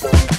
Peace.